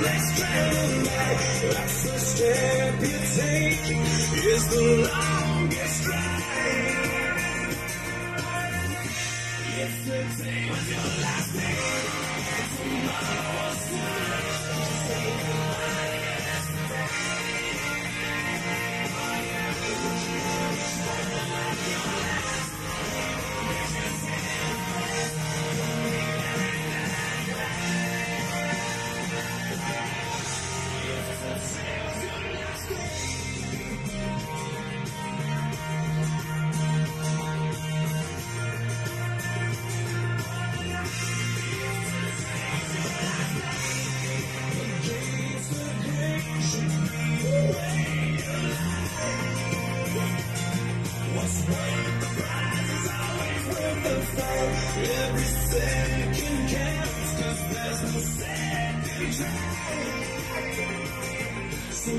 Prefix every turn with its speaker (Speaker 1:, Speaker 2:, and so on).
Speaker 1: last train back. That's the step you take is the longest ride. If the day was your last day, Every second counts, there's no second chance. So